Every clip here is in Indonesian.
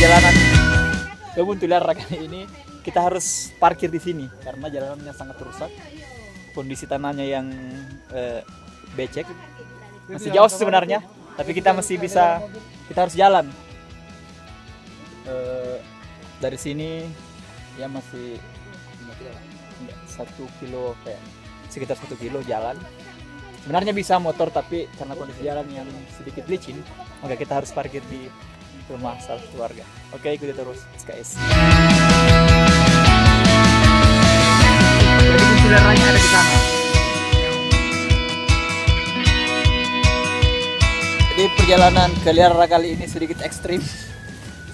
perjalanan ke Buntulara kali ini kita harus parkir di sini karena jalanannya sangat rusak. Kondisi tanahnya yang eh, becek masih jauh sebenarnya, tapi kita masih bisa kita harus jalan. Eh, dari sini ya masih satu kilo kayak sekitar satu kilo jalan. Sebenarnya bisa motor tapi karena kondisi jalan yang sedikit licin, maka kita harus parkir di rumah salah keluarga. Oke, ikuti terus SKS. Jadi kuntilaraknya ada di sana. Jadi perjalanan ke Liara kali ini sedikit ekstrim,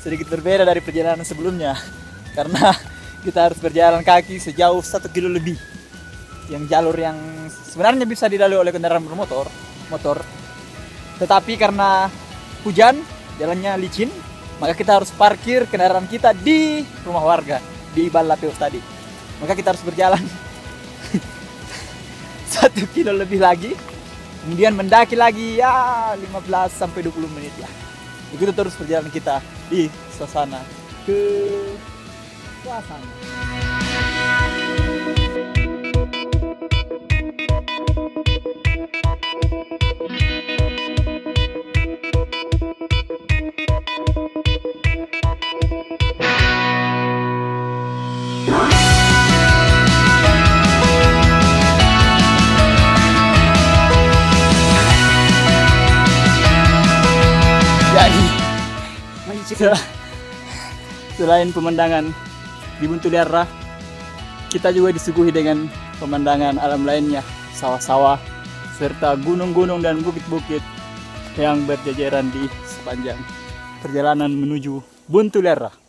sedikit berbeda dari perjalanan sebelumnya, karena kita harus berjalan kaki sejauh satu kilo lebih. Yang jalur yang sebenarnya bisa dilalui oleh kendaraan bermotor, motor, tetapi karena hujan, jalannya licin, maka kita harus parkir kendaraan kita di rumah warga di Balapeus tadi. Maka kita harus berjalan satu kilo lebih lagi, kemudian mendaki lagi ya 15 sampai 20 menit lah. Begitu terus perjalanan kita di suasana ke suasana. Selain pemandangan di Buntuliara, kita juga disuguhi dengan pemandangan alam lainnya, sawah-sawah, serta gunung-gunung dan bukit-bukit yang berjajaran di sepanjang perjalanan menuju Buntuliara.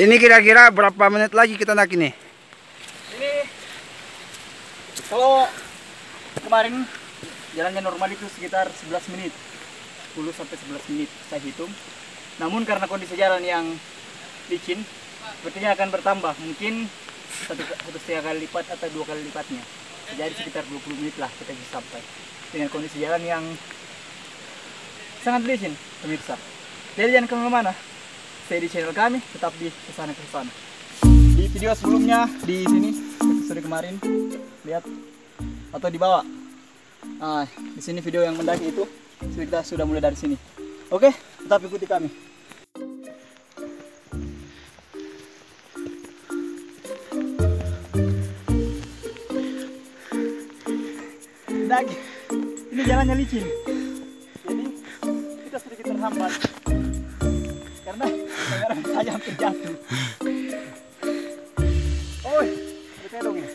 Ini kira-kira berapa menit lagi kita naik ini? Ini kalau kemarin jalannya normal itu sekitar 11 menit. 10 sampai 11 menit saya hitung. Namun karena kondisi jalan yang licin, sepertinya akan bertambah. Mungkin satu, satu setengah kali lipat atau dua kali lipatnya. Jadi sekitar 20 menit lah kita bisa sampai. Dengan kondisi jalan yang sangat licin, pemirsa. Jadi jangan ke mana-mana. Stay di channel kami, tetap di ke sana ke sana. Di video sebelumnya di sini episode kemarin lihat atau di bawah. Nah, di sini video yang mendaki itu kita sudah mulai dari sini. Oke, tetap ikuti kami. Daki, ini jalannya licin. Jadi kita sedikit terhambat karena kamera saya hampir jatuh. Oi, ada tedong ini.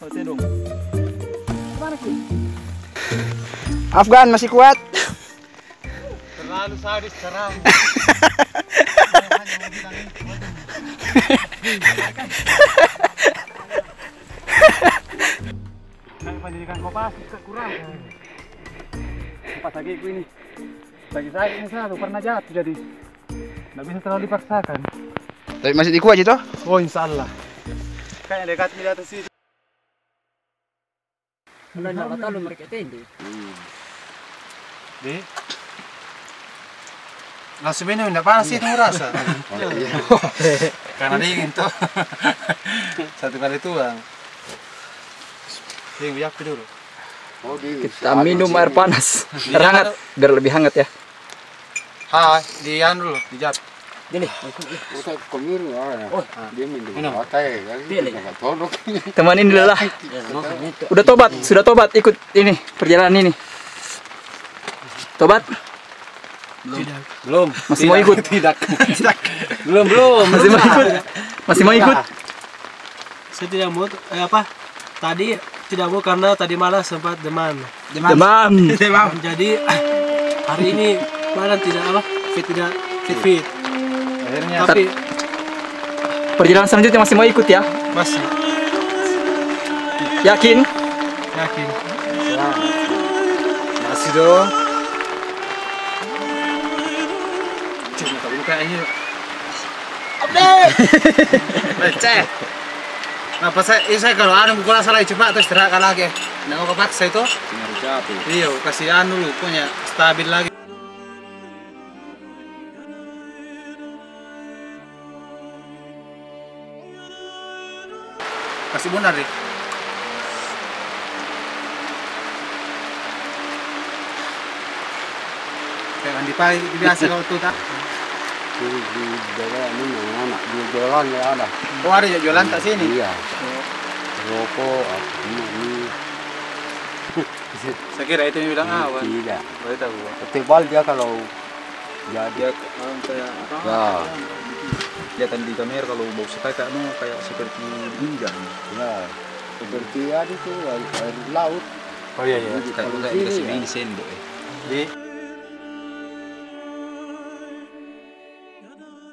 Oh, tedong. Mana sih? Afgan masih kuat? Terlalu sadis seram. Kan pendidikan kopas kurang. Empat lagi aku ini. Bagi saya ini selalu pernah jatuh jadi nggak bisa terlalu dipaksakan. Tapi masih di kuat itu? Oh insya Allah. Kayak dekat di atas situ. Udah nyala tahu mereka tinggi. Di. Langsung minum enggak panas sih itu merasa. Karena dingin tuh. Satu kali tuang. Dingin biar dulu. Kita minum air panas. Biar hangat, biar lebih hangat ya. Ha, di anu dulu, di jat. Gini, Minum. teman ini lelah. Udah tobat, sudah tobat ikut ini perjalanan ini. Tobat, Belum. masih mau ikut. Tidak. Tidak. Belum, belum. Masih mau ikut. Masih mau ikut. Saya tidak mau eh, apa? Tadi tidak mau karena tadi malam sempat demam. Demam. Jadi hari ini malam tidak apa? Fit tidak fit fit. Akhirnya Tapi Perjalanan selanjutnya masih mau ikut ya? masih Yakin? yakin. masih dong. Cuma ini. Update. Leceh. Apa saya, eh, saya kalau anu kurang salah cepat terus istirahat lagi. Mau kepaksa itu. Capek. Iya, kasih anu lu punya stabil lagi. Kasih benar deh. Kayak mandi pagi biasa kalau tuh tak. Di di daerah ini anak di jalan ya ada. Oh ada ya jualan tak sini. Iya. Rokok apa ini. Saya kira itu yang bilang awan. Tidak. Boleh tahu. Tebal dia kalau jadi. Dia kayak apa? Ya. Kelihatan di kamera kalau bau sekai kayak no, kayak seperti pinggang. Ya. Seperti ada itu air, air laut. Oh iya iya. Kalau sini ya. sendok. Jadi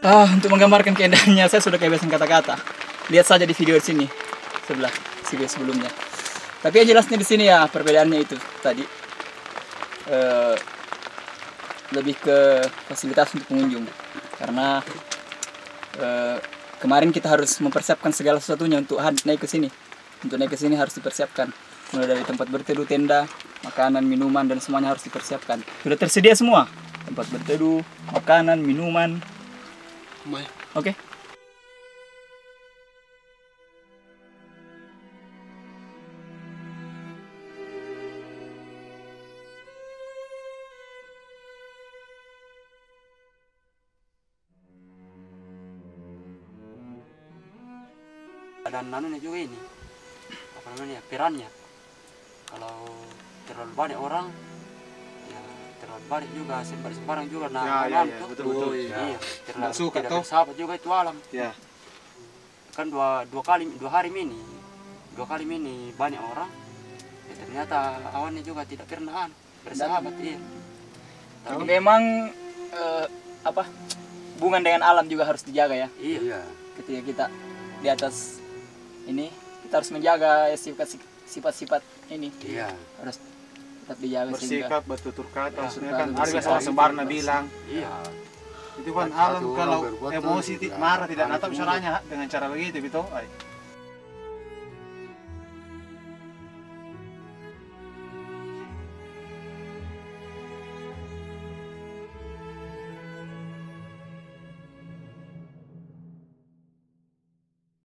Ah, untuk menggambarkan keindahannya saya sudah kehabisan kata-kata. Lihat saja di video di sini sebelah video sebelumnya. Tapi yang jelasnya di sini ya perbedaannya itu tadi eh, lebih ke fasilitas untuk pengunjung karena eh, kemarin kita harus mempersiapkan segala sesuatunya untuk naik ke sini. Untuk naik ke sini harus dipersiapkan mulai dari tempat berteduh, tenda, makanan, minuman dan semuanya harus dipersiapkan. Sudah tersedia semua tempat berteduh, makanan, minuman, Oke. Dan nanunya juga ini apa namanya pirannya kalau terlalu banyak orang ya terlalu banyak juga sembar sembarang juga nah Ya, ya, ya, tuh. betul, betul, iya ya. terlalu suka tidak tuh. bersahabat juga itu alam ya. kan dua dua kali dua hari ini dua kali ini banyak orang ya ternyata awannya juga tidak pernah bersahabat iya tapi Memang eh, apa hubungan dengan alam juga harus dijaga ya. iya Iya. Ketika kita di atas ini kita harus menjaga ya, sifat sifat-sifat ini Iya. harus tetap dijaga Bersikap, bertutur kata, Ya, maksudnya kan ada biasa Sembarna bilang iya itu kan alam kalau emosi marah tidak natap caranya dengan cara begitu gitu. Ay.